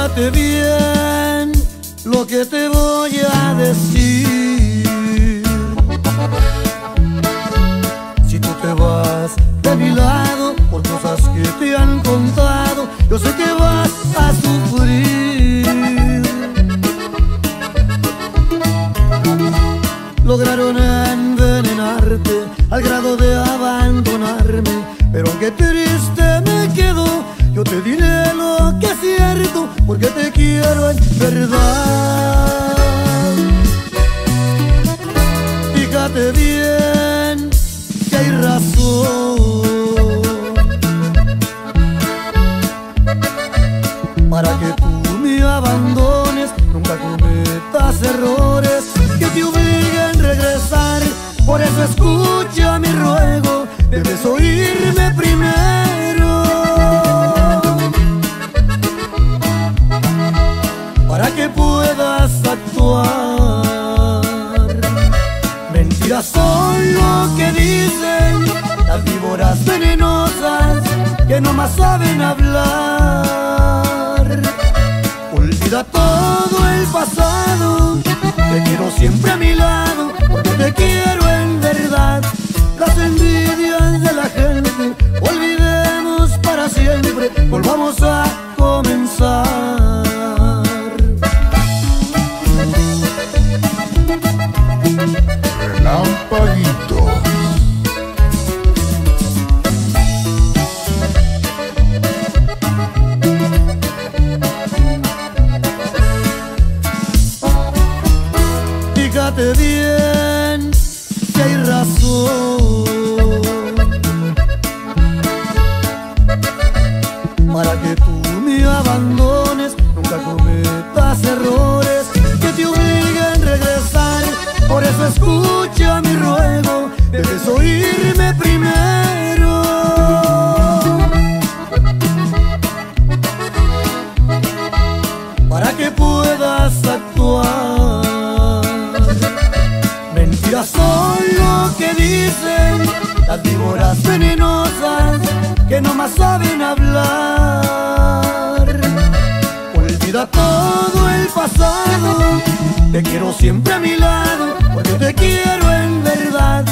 Fíjate bien lo que te voy a decir. Si tú te vas de mi lado por cosas que te han contado, yo sé que vas a sufrir. Lograron envenenarte al grado de abandonarme, pero aunque triste porque te quiero en verdad. Fíjate bien que hay razón para que tú me abandones, nunca cometas errores que te obliguen a regresar. Por eso escucha mi ruego, son lo que dicen las víboras venenosas que no más saben hablar. Olvida todo el pasado, Fíjate bien que hay razón Mentiras son lo que dicen las víboras venenosas que no más saben hablar. Olvida todo el pasado, te quiero siempre a mi lado, porque te quiero en verdad.